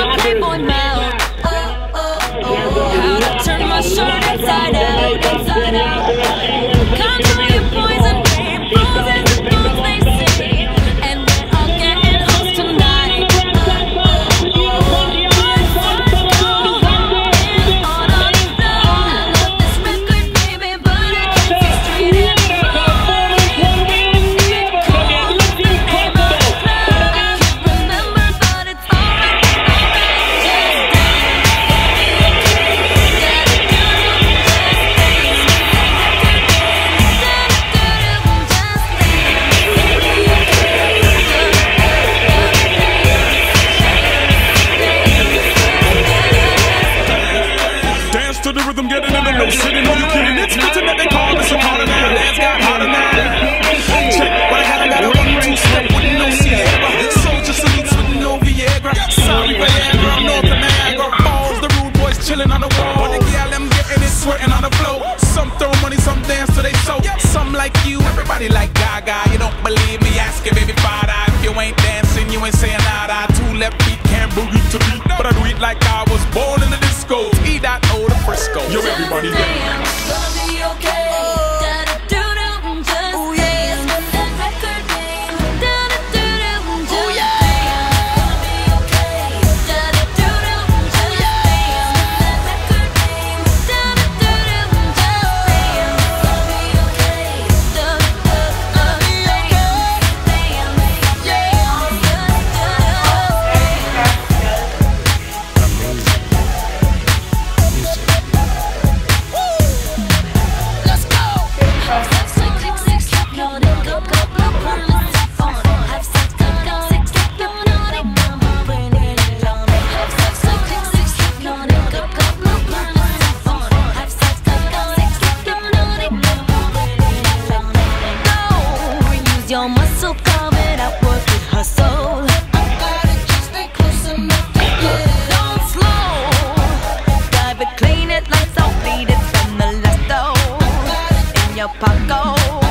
Y'all Sitting on you kidding, it's fitting that they call this a corner now. Dance got hotter now. Check what I got, I got a one, two step with no Sierra. Soldier salutes with no Viagra. Sorry, Viagra, I'm North of Niagara. Falls, the rude boys chilling on the wall. The gal, them getting it, sweating on the floor. Some throw money, some dance to they soul. Some like you, everybody like Gaga. You don't believe me, ask your baby father. If you ain't dancing, you ain't saying nada. Two left feet can't boogie to beat. But I do it like I was born in the disco. E dot O the Frisco. Yo, everybody dance. Your muscle, it out, work it, hustle. Don't slow, dive it, clean it, lights out, bleed it from the last in your pocket.